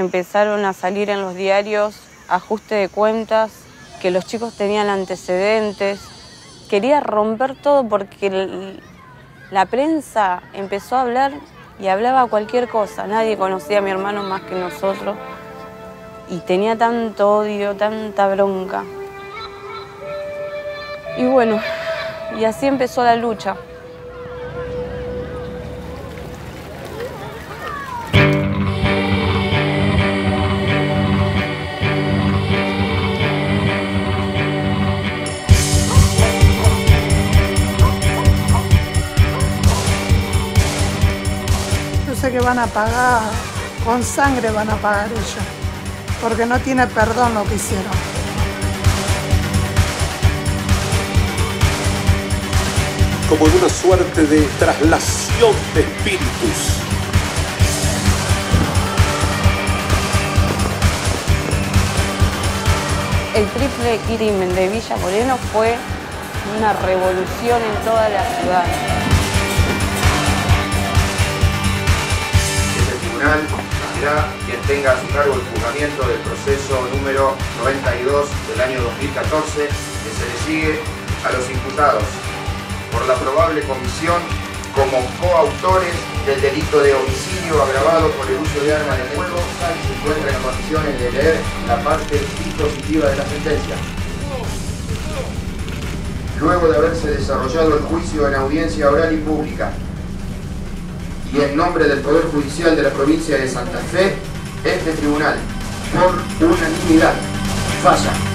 empezaron a salir en los diarios ajuste de cuentas, que los chicos tenían antecedentes. Quería romper todo porque la prensa empezó a hablar y hablaba cualquier cosa. Nadie conocía a mi hermano más que nosotros. Y tenía tanto odio, tanta bronca. Y bueno, y así empezó la lucha. Sé que van a pagar, con sangre van a pagar ellos, porque no tiene perdón lo que hicieron. Como en una suerte de traslación de espíritus. El triple crimen de Villa Moreno fue una revolución en toda la ciudad. Será quien tenga a su cargo el juzgamiento del proceso número 92 del año 2014 que se le sigue a los imputados por la probable comisión como coautores del delito de homicidio agravado por el uso de armas de fuego se encuentra en condiciones de leer la parte dispositiva de la sentencia. Luego de haberse desarrollado el juicio en audiencia oral y pública, y en nombre del Poder Judicial de la provincia de Santa Fe, este tribunal, por unanimidad, falla.